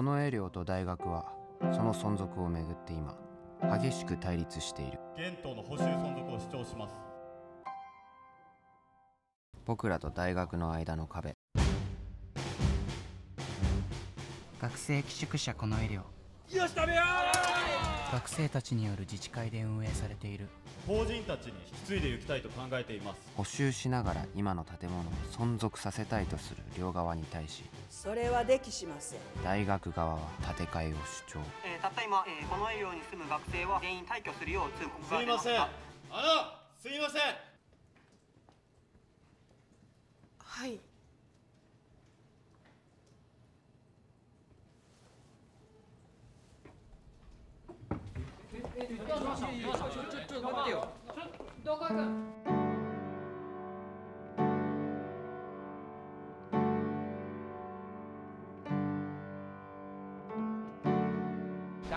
このエリオと大学はその存続をめぐって今激しく対立している。現党の補修存続を主張します。僕らと大学の間の壁。学生寄宿舎このエリオよし食べよ学生たちによる自治会で運営されている。法人たちに引き継いでいきたいと考えています。補修しながら今の建物を存続させたいとする両側に対しそれはできしません。大学側は建て替えを主張えーたった今、えーこのエリアに住む学生は全員退去するよう通告すが出ました。いません。あのすいませんはいだ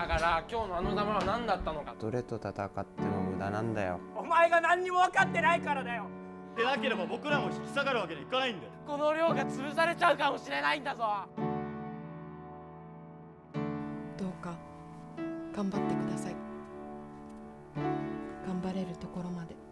から今日のあの球は何だったのか。どれと戦っても無駄なんだよ。お前が何にも分かってないからだよ。でなければ僕らも引き下がるわけにいかないんだよ。この寮が潰されちゃうかもしれないんだぞ。どうか頑張ってくださいころまで。